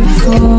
Before.